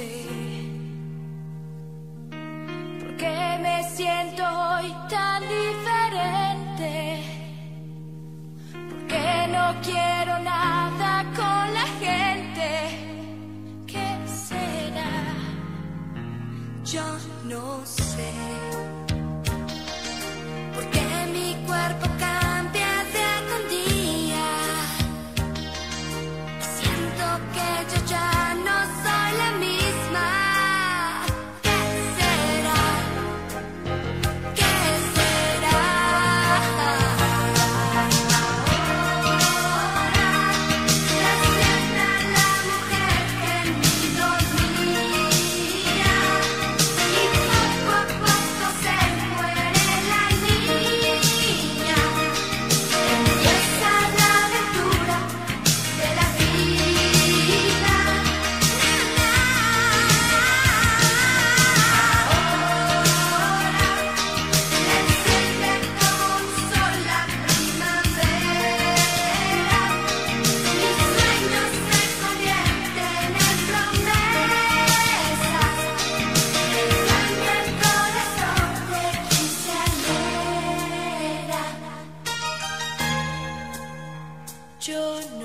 sé por qué me siento hoy tan diferente. Porque no quiero your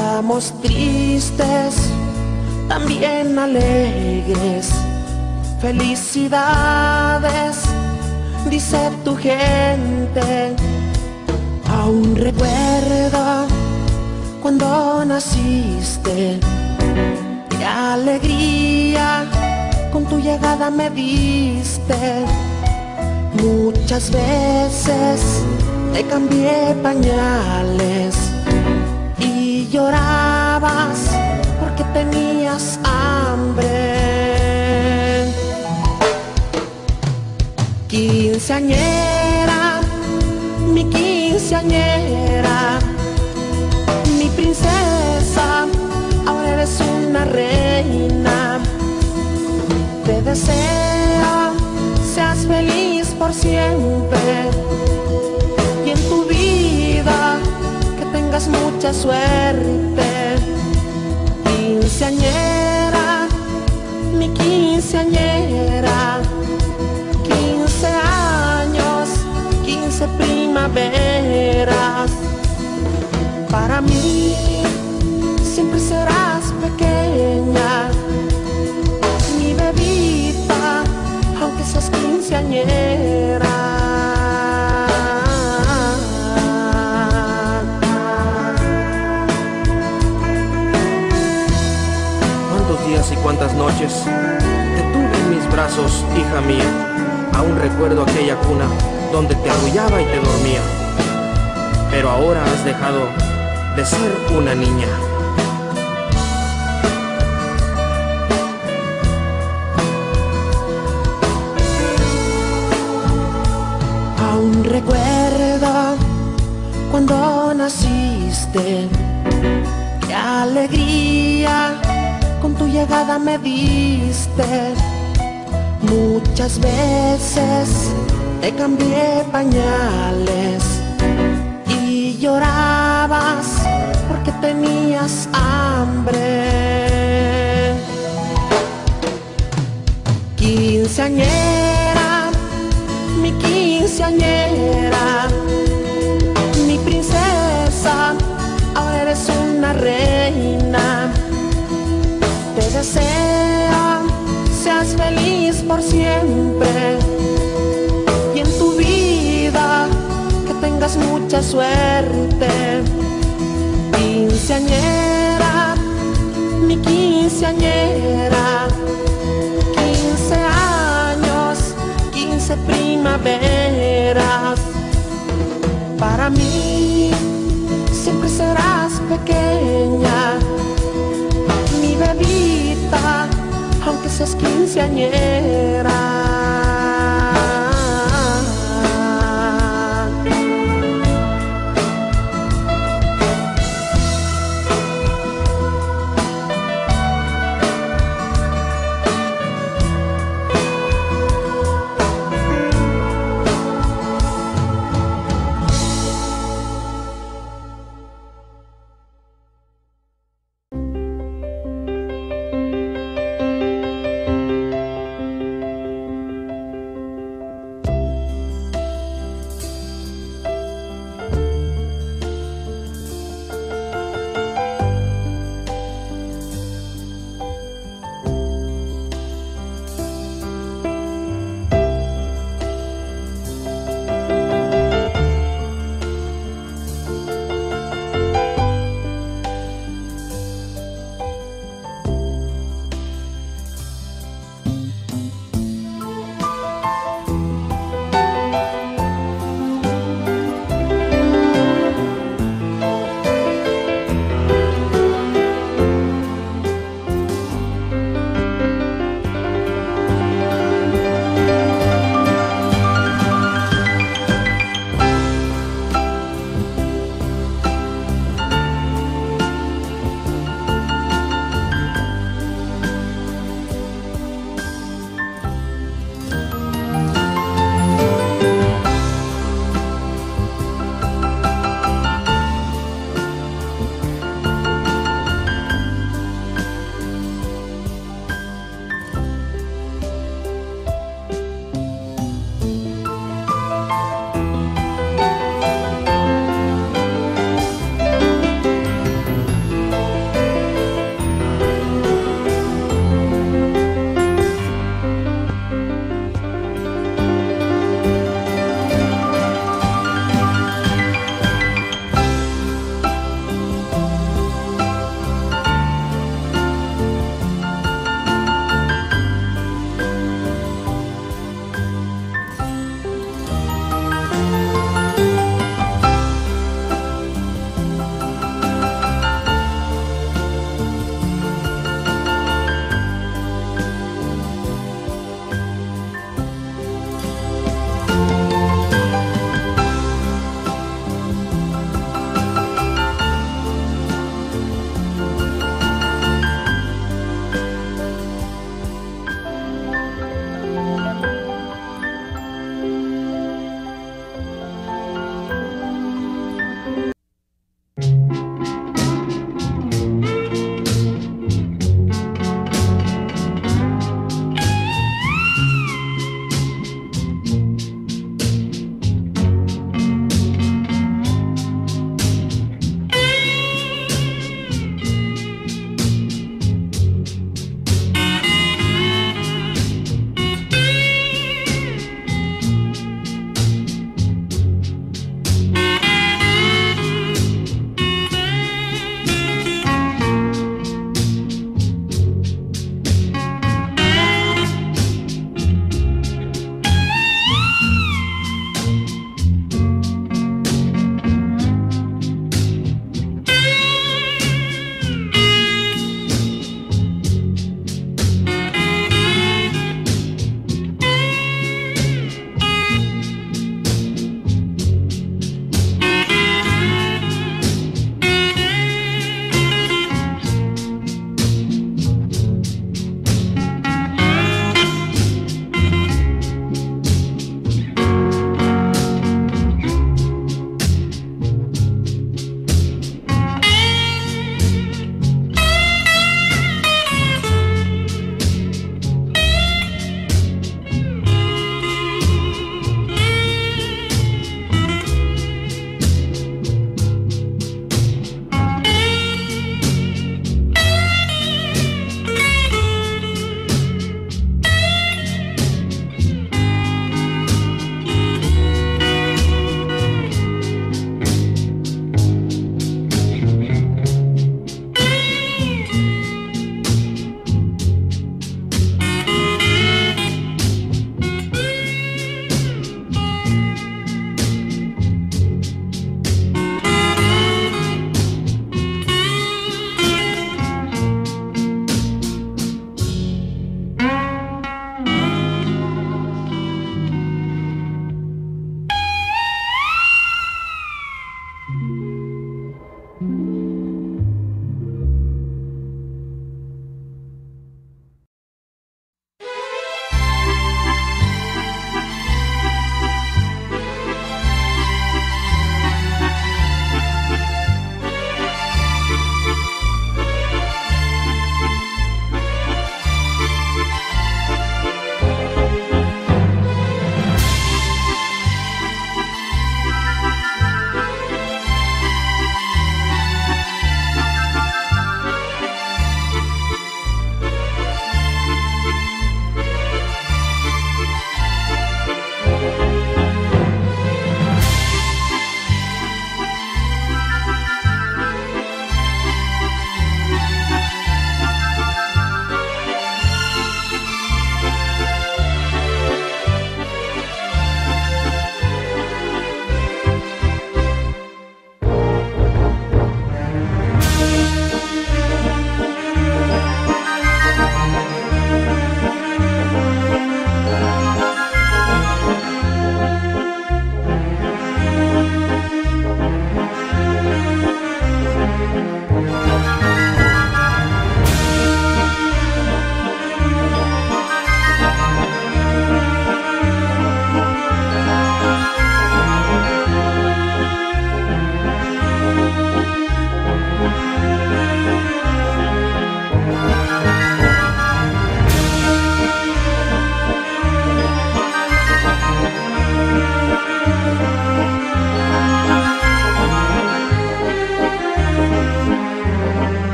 Estamos tristes, también alegres. Felicidades, dice tu gente. Aún recuerdo cuando naciste. Qué alegría con tu llegada me diste. Muchas veces te cambié pañales llorabas porque tenías hambre. Quinceañera, mi quinceañera, mi princesa, ahora eres una reina. Te deseo seas feliz por siempre mucha suerte. Quinceañera, mi quinceañera, quince años, quince primaveras. Para mí siempre serás pequeña, mi bebita, aunque seas quinceañera. Cuántas noches te tuve en mis brazos, hija mía. Aún recuerdo aquella cuna donde te arrullaba y te dormía. Pero ahora has dejado de ser una niña. Aún recuerdo cuando naciste, qué alegría tu llegada me diste. Muchas veces te cambié pañales y llorabas porque tenías hambre. Quinceañera, mi quinceañera, mi princesa, ahora eres una reina. Te deseo, seas feliz por siempre y en tu vida que tengas mucha suerte. Quinceañera, mi quinceañera, quince años, quince primaveras. Para mí siempre serás pequeña, mi bebita, aunque seas quinceañera.